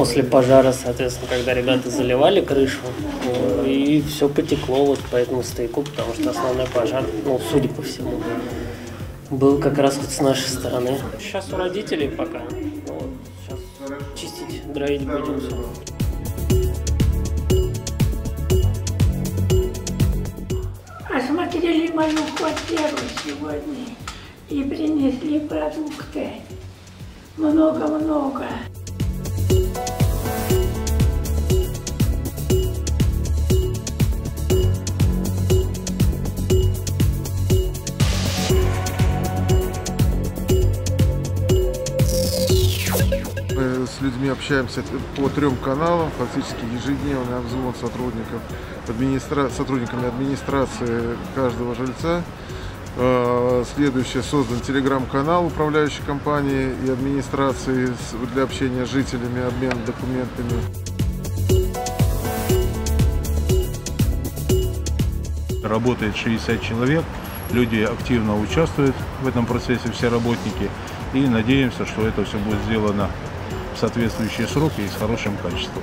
после пожара, соответственно, когда ребята заливали крышу, э, и все потекло вот по этому стояку, потому что основной пожар, ну, судя по всему, был как раз вот с нашей стороны. Сейчас у родителей пока. Вот, сейчас чистить, дроить будем все. Осмотрели мою квартиру сегодня и принесли продукты. Много-много. С людьми общаемся по трем каналам, фактически ежедневный обзвон сотрудников, администра... сотрудниками администрации каждого жильца. Э, Следующий создан телеграм-канал управляющей компании и администрации для общения с жителями, обмен документами. Работает 60 человек, люди активно участвуют в этом процессе, все работники. И надеемся, что это все будет сделано соответствующие сроки и с хорошим качеством.